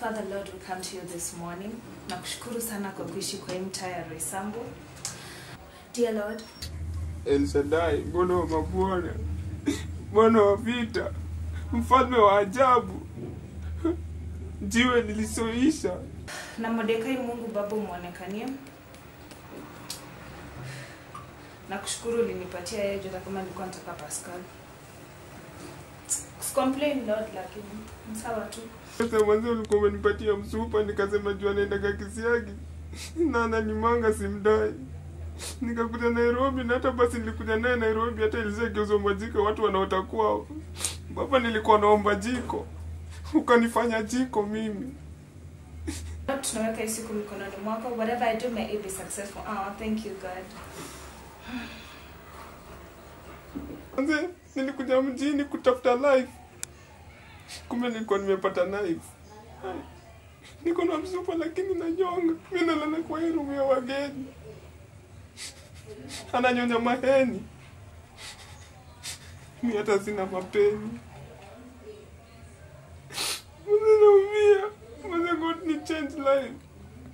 Father Lord, we come to you this morning. Nakushukuru sana kwa kuishi kwa hii mtaa ya Roysambu. Dear Lord, El Shaddai, Bwana wa mabwana, Bwana wa vita, mfalme wa ajabu, jiwe lilisoisha. na Mordekai Mungu Baba umwonekanie. Nakushukuru ulinipatia yeye hata kama nilikuwa nataka Pascal. Complain Lord, lakini ni sawa tu. Sasa mwanzo ulikuwa umenipatia msupa, nikasema jua naendaga Kisiagi na ananimanga simdai. Nikakuja Nairobi na hata basi nilikuja naye Nairobi, hata ilizegeuzwa majiko watu wanaota kwao. Baba, nilikuwa naomba jiko, ukanifanya jiko mimi. Tunaweka hii siku mikononi mwako. Whatever I do, may it be successful. Oh, thank you God. Mzee, nilikuja mjini kutafuta life, kumbe nilikuwa nimepata knife. Niko na msupa lakini nanyonga. Mimi nalala kwa hii room ya wageni, ananyonya maheni, Mimi hata sina mapeni. Manze, naumia. Mwana God ni change life.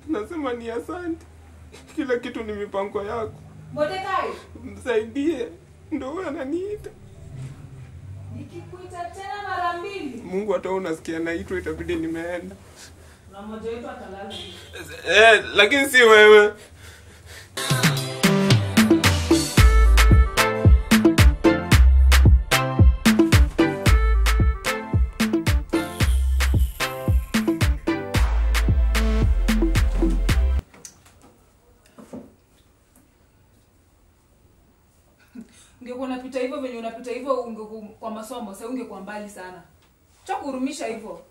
Nasema ni asante, kila kitu ni mipango yako, msaidie. Ndio huyo ananiita. Nikikuita tena mara mbili, Mungu hata unasikia naitwa, itabidi nimeenda. na mmoja wetu atalala. Eh, lakini si wewe. Hivyo hivyo ungeku- kwa masomo sa ungekuwa mbali sana. Cha kuhurumisha hivyo.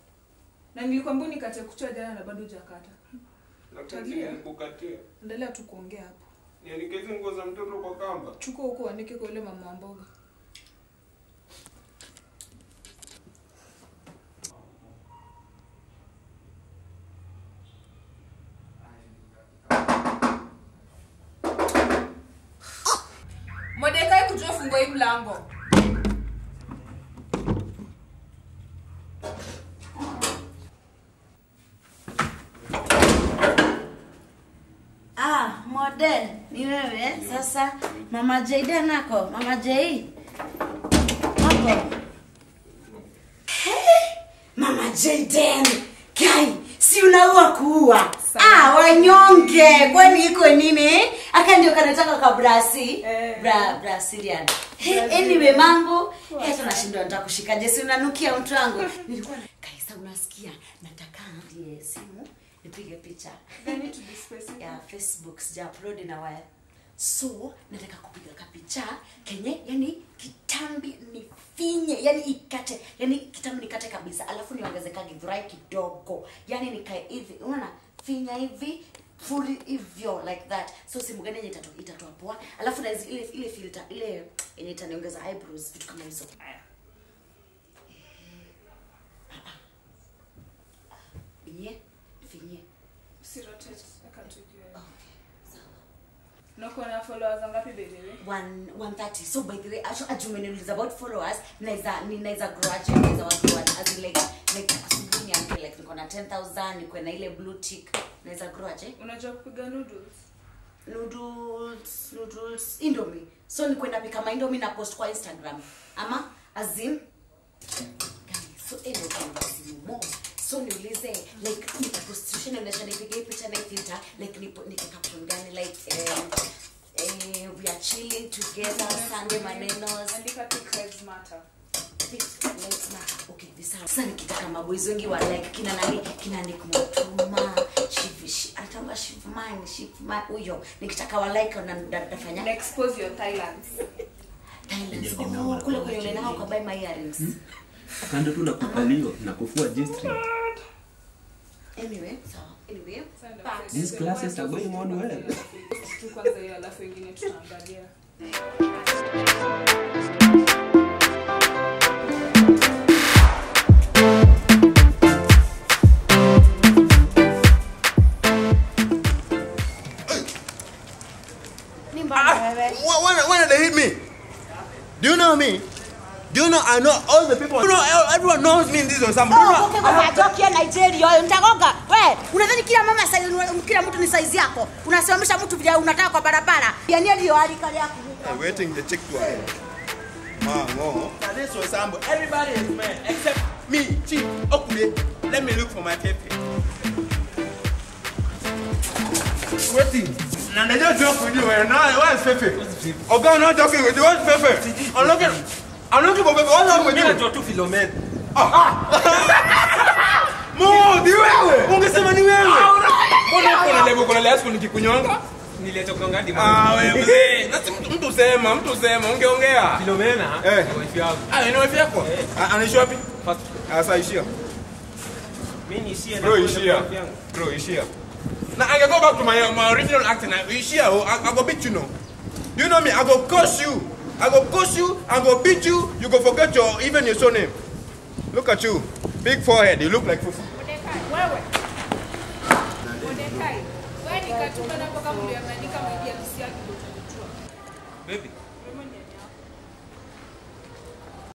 Na nilikwambia nikate kucha jana na bado hujakata. Endelea tu kuongea hapo. Nianikeze nguo za mtoto kwa kamba. chukua huko uandike kwa yule mama mboga. Mordekai kujua fungua hii mlango. Model ni wewe? Sasa. Mama Jaida nako, mama Jai hapo. Hey, mama Jaden. Kai, si unaua kuua? Ah, wanyonge. Kwani iko nini? Aka ndio kanataka ka brasi Eh. bra brasilian. Hey, anyway mambo hey, tunashindwa nitakushikaje? Si unanukia mtu wangu. Nilikuwa na kaisa, unasikia? Nataka ndiye simu nipige picha. Ya facebook sija upload na waya so nataka kupiga kapicha kenye yani kitambi nifinye yani ikate yani kitambi nikate kabisa. Alafu niongeze kagithurai kidogo. Yani nikae hivi unaona finya hivi fully hivyo like that. So simu gani yenye itatoa poa alafu na ile ile filter ile yenye itaniongeza eyebrows vitu kama hizo. Aya. Juu ya- okay Unakuwa na followers wangapi by the way? One- 130 so by the way actually ajumeniuliza about followers naweza naweza as in like like asubuhi niamke like niko na 10000 niko na ile blue tick naweza Unajua kupiga noodles? noodles noodles indomie. So niko napika ma indomie na post kwa instagram. Ama azim Guys, so endo kama simu mo so niulize like nikapost nionyesha nipige hii picha na filter like nipo nika caption gani like um, eh, we are chilling together sunday manenos. Andika pick lives matter. okay sasa nikitaka maboys wengi wa like kina nani? Kina Nick Mutuma shivishi atamba shivman shivman huyo. Nikitaka wa like na na- nafanya. Expose your Thailand Thailand oh kule kwenye nao kwa buy my earrings kando tu na kukaliwa na kufua G-string. anyway so anyway But- These classes are going on well. ah, kwanza hiyo alafu wengine tutaangalia. ni mbaya wewe Why, why, why did they hit me? Do you know me? Do you know I know all the people? You know everyone knows me in this ensemble. Do you know? Ukiwa Nigeria wewe nitagonga. We, unadhani kila mama size kila mtu ni size yako? Unasimamisha mtu vile unataka kwa barabara. Yani ndio alika yako. I'm waiting the chick to arrive. Mango. Now this ensemble, everybody is man except me, Chief Okule. Let me look for my pepe. Waiting. Now they just joke with you. Now where's Pepe? Okay, I'm not joking with you. Where's Pepe? I'm looking. I'm looking for baby. What's wrong with you? tu Philomena. Mo, ni wewe. Ungesema ni wewe. Mbona uko na level kuna leo siku nikikunyonga? Nileta kunyonga hadi Ah, wewe mzee. Nasi mtu sema, mtu sema, ungeongea. Philomena. Eh. Wife yangu. Ah, ni wife yako? Ah, Anaishi wapi? First. Ah, sasa ishia. Mimi ishia. Bro, ishia. Bro, ishia. Now I can go back to my my original acting. I ishia. oh, I, I go beat you know. You know me? I go curse you. I go curse you. I go beat you. You go forget your even your surname. Look at you. Big forehead. You look like Fufu. Wewe. Mordekai. Wewe nikatuma na mpaka mlianganyika mwengia kisi yake ndio tutajua. Baby.